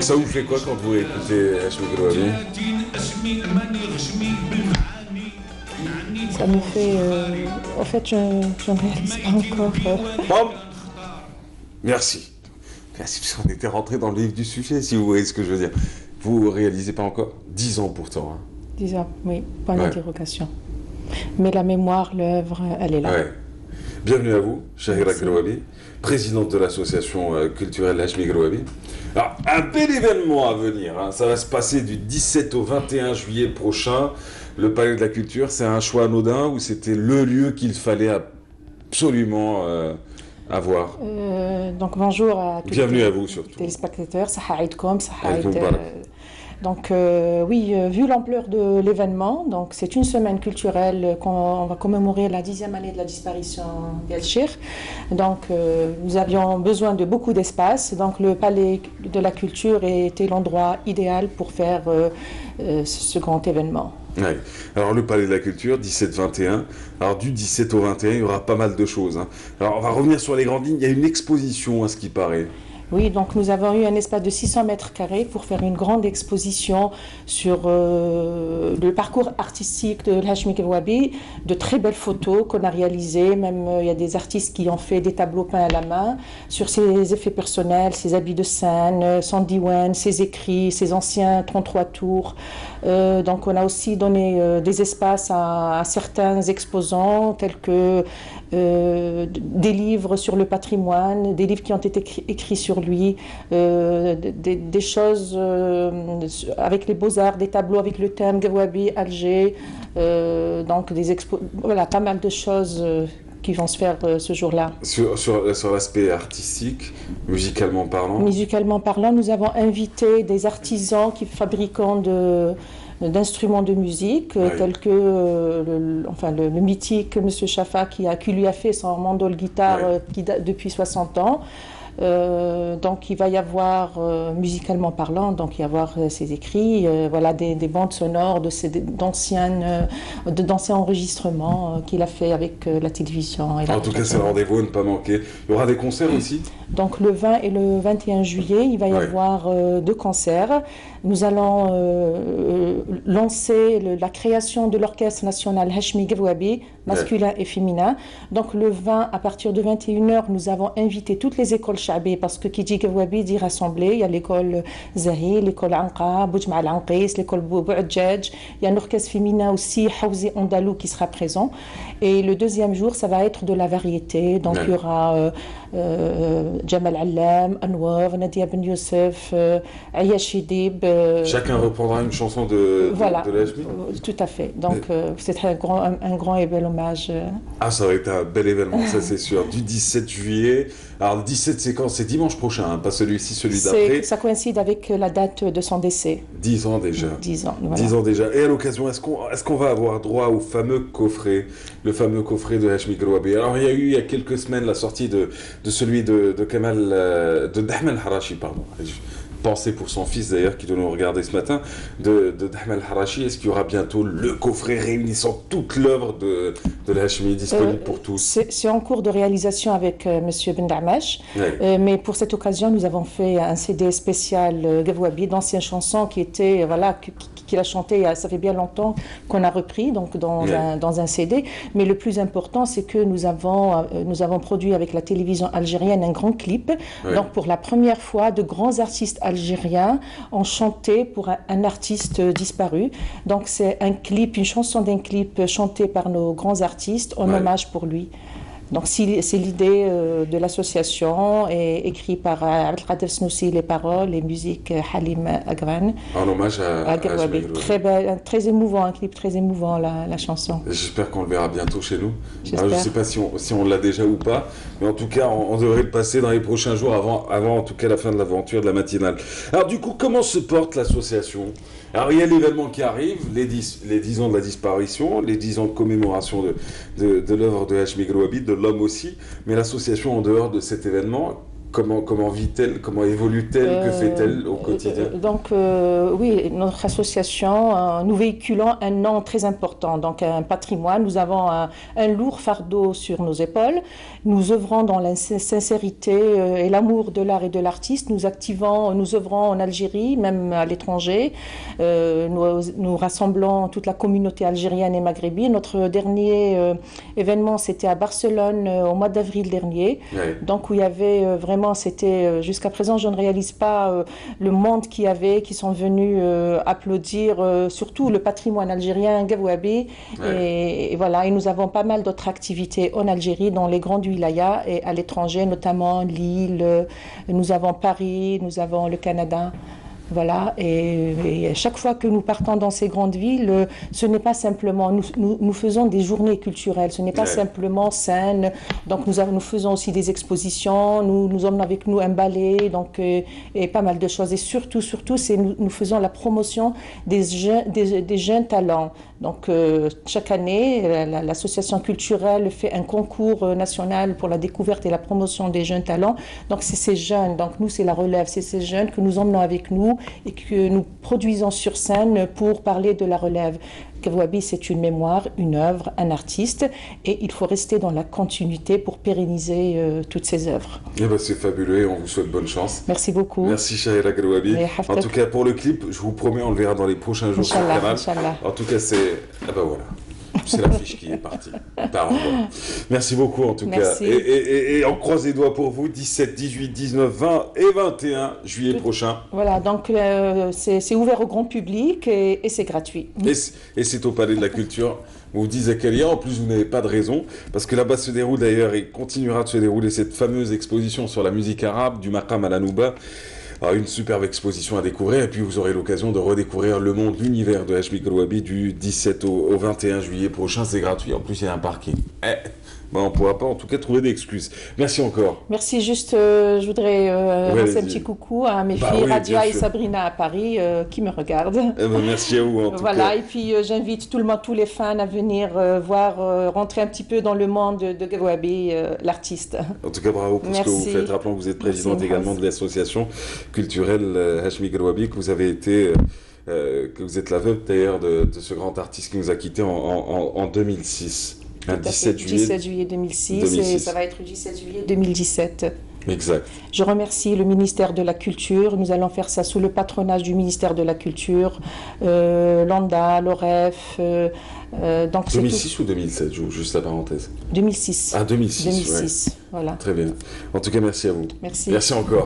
Ça vous fait quoi quand vous écoutez Grouabi Ça me fait. euh, En fait, je je ne réalise pas encore. euh, Bam Merci. Merci, parce qu'on était rentré dans le vif du sujet, si vous voyez ce que je veux dire. Vous réalisez pas encore 10 ans pourtant. hein. Disons, oui, point Ouais. d'interrogation. Mais la mémoire, l'œuvre, elle est là. Ouais. Bienvenue à vous, Shahira. Grouabi, présidente de l'association euh, culturelle Hachmi Grouabi. Alors, un bel événement à venir. hein. Ça va se passer du 17 au 21 juillet prochain. Le Palais de la Culture, c'est un choix anodin ou c'était le lieu qu'il fallait absolument euh, avoir? Euh, donc bonjour à tous Bienvenue les à vous surtout. téléspectateurs. Donc euh, oui, euh, vu l'ampleur de l'événement, donc c'est une semaine culturelle qu'on on va commémorer la dixième année de la disparition d'El-Shir. Donc euh, nous avions besoin de beaucoup d'espace. Donc le palais de la culture était l'endroit idéal pour faire ce grand événement. Alors le Palais de la Culture, 17-21. Alors du 17 au 21, il y aura pas mal de choses. hein. Alors on va revenir sur les grandes lignes. Il y a une exposition à ce qui paraît. Oui, donc nous avons eu un espace de 600 mètres carrés pour faire une grande exposition sur euh, le parcours artistique de Hashmi Wabi, de très belles photos qu'on a réalisées, même euh, il y a des artistes qui ont fait des tableaux peints à la main sur ses effets personnels, ses habits de scène, euh, son diwan, ses écrits, ses anciens 33 tours. Donc on a aussi donné des espaces à certains exposants tels que euh, des livres sur le patrimoine, des livres qui ont été écri- écrits sur lui, euh, des, des choses euh, avec les beaux-arts, des tableaux avec le thème Gawabi, Alger, donc des expos, voilà, pas mal de choses qui vont se faire euh, ce jour-là. Sur, sur, sur l'aspect artistique, musicalement parlant. Musicalement parlant, nous avons invité des artisans qui fabriquent de d'instruments de musique, euh, tels que euh, le, enfin, le, le mythique Monsieur Chafa qui, a, qui lui a fait son mandol guitare euh, qui date depuis 60 ans. Euh, donc il va y avoir, euh, musicalement parlant, donc il va y avoir euh, ses écrits, euh, voilà, des, des bandes sonores de euh, de- d'anciens enregistrements qu'il a fait avec la télévision. Et la En tout cas, c'est le rendez-vous à ne pas manquer. Il y aura des concerts aussi? donc le 20 et le 21 juillet, il va y Ouais. avoir deux concerts. Nous allons lancer le- la création de l'Orchestre national Hashmi Gwabi, masculin et féminin. Donc le 20, à partir de 21h, nous avons invité toutes les écoles chabé parce que qui dit Gwabi dit rassembler. Il y a l'école Zahi, l'école Anqa, Boujma al-Anqis, l'école Bou- Bouadjadj. Il y a un orchestre féminin aussi, Hawzi Andalou, qui sera présent. Et le deuxième jour, ça va être de la variété. Donc il y aura euh, euh, Jamal Allam, Anwar, Nadia Ben Youssef, euh, Aya Shidib. euh, Chacun reprendra une chanson de, de, voilà, de tout à fait. Donc c'est un grand, un, un grand et bel hommage. Euh. Ah, ça va être un bel événement, ça c'est sûr. Du 17 juillet. Alors, le 17, c'est quand? C'est dimanche prochain, hein, pas celui-ci, celui d'après. Ça coïncide avec la date de son décès, 10 ans déjà. 10 ans. voilà. 10 ans déjà. Et à l'occasion, est-ce qu'on est qu'on va avoir droit au fameux coffret, le fameux coffret de Hashmi Grouabi Alors, il y a eu il y a quelques semaines la sortie de, de celui de, de Kamal, euh, de Dahman Harashi, pardon. Pensez pour son fils d'ailleurs qui doit nous regarder ce matin, de, de Dahman Harashi. Est-ce qu'il y aura bientôt le coffret réunissant toute l'œuvre de, de Hashmi disponible Euh, pour tous? C'est en cours de réalisation avec euh, Monsieur Ben Damash. Euh, mais pour cette occasion, nous avons fait un CD spécial euh, Gavouabi d'anciennes chansons qui étaient, voilà, qui- qui- qu'il a chanté, ça fait bien longtemps qu'on a repris donc dans, un, dans un CD. Mais le plus important, c'est que nous avons, nous avons produit avec la télévision algérienne un grand clip. Donc pour la première fois, de grands artistes algériens ont chanté pour un, un artiste euh, disparu. Donc c'est un clip, une chanson d'un clip chantée par nos grands artistes en Ouais. hommage pour lui. Donc c'est l'idée euh, de l'association et écrit par Abdelkader Snoussi les paroles et musique euh, Halim Agran. En hommage à, à. Très, belle- très émouvant, un clip très émouvant la, la chanson. J'espère qu'on le verra bientôt chez nous. Alors, je ne sais pas si on, si on l'a déjà ou pas, mais en tout cas, on, on devrait le passer dans les prochains jours, avant, avant en tout cas la fin de l'aventure de la matinale. Alors du coup, comment se porte l'association? Alors il y a l'événement qui arrive, les 10, les 10 ans de la disparition, les 10 ans de commémoration de, de, de l'œuvre de Hashmi Grouabi, de l'homme aussi, mais l'association en dehors de cet événement, Comment, comment vit-elle Comment évolue-t-elle Que Euh, fait-elle au quotidien Euh, Donc, euh, oui, notre association, nous véhiculons un nom très important, donc un patrimoine. Nous avons un, un lourd fardeau sur nos épaules. Nous œuvrons dans la sin- sincérité et l'amour de l'art et de l'artiste. Nous activons, nous œuvrons en Algérie, même à l'étranger. Euh, nous, nous rassemblons toute la communauté algérienne et maghrébine. Notre dernier euh, événement, c'était à Barcelone au mois d'avril dernier. Donc où il y avait euh, vraiment, c'était euh, jusqu'à présent, je ne réalise pas euh, le monde qu'il y avait, qui sont venus euh, applaudir, surtout le patrimoine algérien, Gawaabi. Et, et voilà, et nous avons pas mal d'autres activités en Algérie, dans les grandes wilayas et à l'étranger, notamment Lille, nous avons Paris, nous avons le Canada. Voilà, et, et à chaque fois que nous partons dans ces grandes villes, euh, ce n'est pas simplement, nous, nous, nous faisons des journées culturelles, ce n'est pas Ouais. simplement scène, donc nous, nous faisons aussi des expositions, nous, nous emmenons avec nous un ballet, donc, euh, et pas mal de choses. Et surtout, surtout, c'est nous, nous faisons la promotion des jeunes, des, des jeunes talents. Donc euh, chaque année, la- la- l'association culturelle fait un concours national pour la découverte et la promotion des jeunes talents. Donc c'est ces jeunes, donc nous c'est la relève, c'est ces jeunes que nous emmenons avec nous et que nous produisons sur scène pour parler de la relève. Kawabi, c'est une mémoire, une œuvre, un artiste, et il faut rester dans la continuité pour pérenniser euh, toutes ces œuvres. Eh ben, c'est fabuleux et on vous souhaite bonne chance. Merci beaucoup. Merci Shahira. Mais En tout cas, pour le clip, je vous promets, on le verra dans les prochains jours sur le canal. En tout cas, c'est. Ah bah voilà. C'est l'affiche qui est partie. Par. Merci beaucoup en tout Merci. cas. Et, et- et- et on croise les doigts pour vous 17, 18, 19, 20 et 21 juillet prochain. Voilà, donc euh, c'est ouvert au grand public et, et c'est gratuit. Et c'est au Palais de la Culture. Vous dites Zakaria, en plus vous n'avez pas de raison, parce que là-bas se déroule d'ailleurs et continuera de se dérouler cette fameuse exposition sur la musique arabe, du Maqam à la Nouba. Alors, une superbe exposition à découvrir, et puis vous aurez l'occasion de redécouvrir le monde, l'univers de Hashmi Grouabi du 17 au, au 21 juillet prochain. C'est gratuit, en plus il y a un parking. Eh, bon, on ne pourra pas en tout cas trouver d'excuses. Merci encore. Merci, juste, euh, je voudrais euh, Ouais, un petit coucou à mes Bah filles oui, et. Sabrina à Paris euh, qui me regardent. Eh ben, merci à vous en tout Voilà, cas. et puis euh, j'invite tout le monde, tous les fans à venir voir, rentrer un petit peu dans le monde de, de l'artiste. En tout cas, bravo pour ce que vous faites. Rappelons que vous êtes présidente Merci, également de l'association culturelle euh, Hashmi Grouabi, que vous avez été, euh, euh, que vous êtes la veuve d'ailleurs de, de ce grand artiste qui nous a quittés en, en- en- en 2006, un Tout à 17 fait. juillet. 17 juillet 2006, 2006. et ça va être le 17 juillet 2017. Exact. Je remercie le ministère de la Culture. Nous allons faire ça sous le patronage du ministère de la Culture, euh, l'ANDA, l'OREF. euh, euh, donc c'est tout- 2006 ou 2007, je- juste la parenthèse. 2006. Ah, 2006. ouais. 2006, voilà. Très bien. En tout cas, merci à vous. Merci. Merci encore.